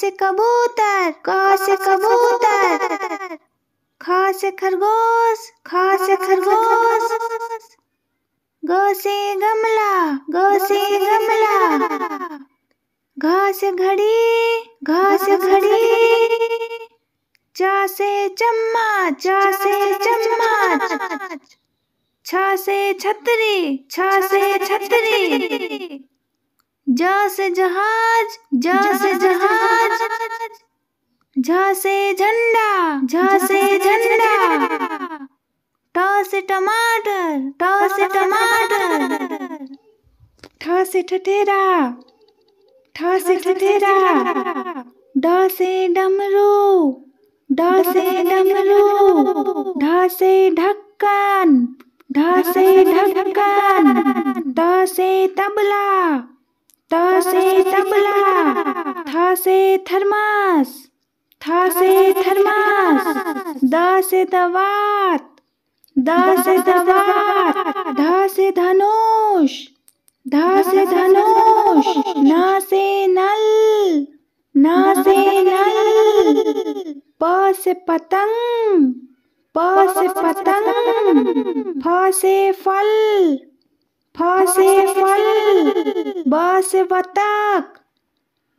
से कबूतर क से कबूतर। ख से खरगोश ख से खरगोश। ग से गमला ग से गमला। घ से घड़ी घ से घड़ी। च से चम्मच च से चम्मच। छ से छतरी छ से छतरी। ज से जहाज़ ज से जहाज़। झ से झंडा झ से झंडा। ट से टमाटर ट से टमाटर। ठ से ठठेरा ठ से ठठेरा। ड से डमरू ड से डमरू। ढ से ढक्कन ढ से ढक्कन। त से तबला त से तबला। थ से थर्मास। थ से थर्मास द से दवात द से दवात ध से धनुष ध से धनुष न से नल न से नल प से पतंग प से पतंग फ से फल फ से फल ब से बतख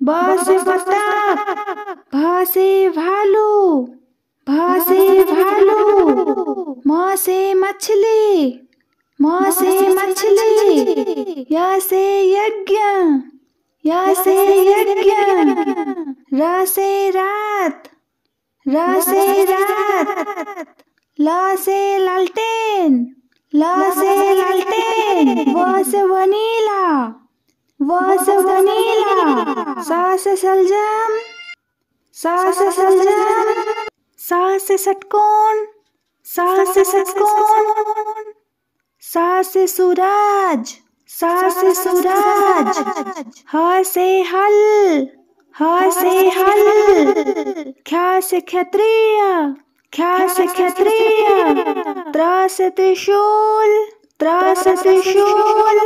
ब से बतख भ से भालू भ से भालू म से मछली म से मछली य से यज्ञ य से यज्ञ र से रात र से रात ल से लालटेन ल से लालटेन व से वनीला व से वनीला सा से सलजम सा से सलजम सा से षटकोण सा से षटकोण सा से सूरज सूरज ह से हल ह से हल ख्या से क्षत्रिय ख्या से क्षत्रिय त्र से त्रिशूल त्र से त्रिशूल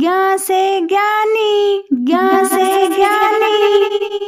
ज्ञा से ज्ञानी ज्ञा से ज्ञानी।